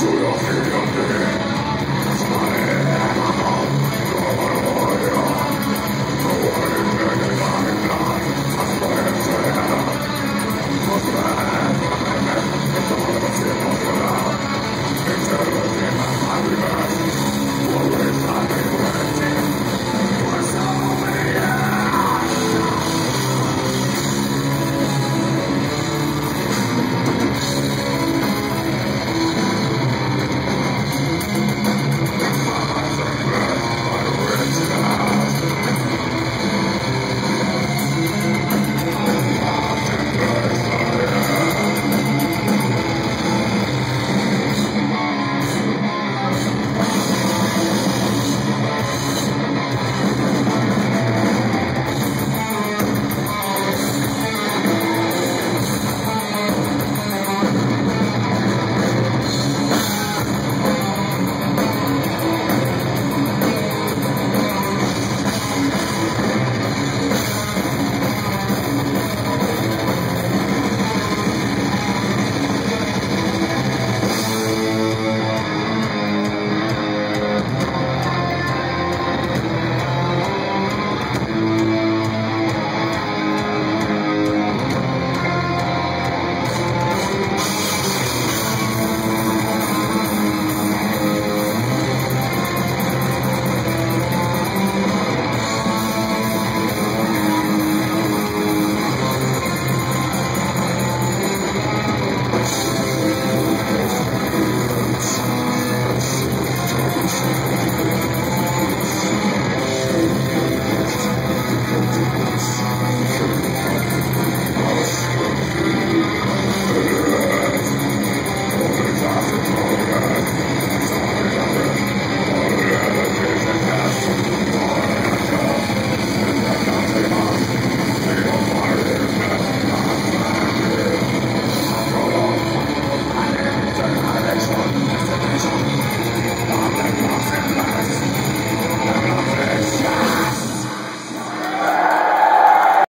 就要是两个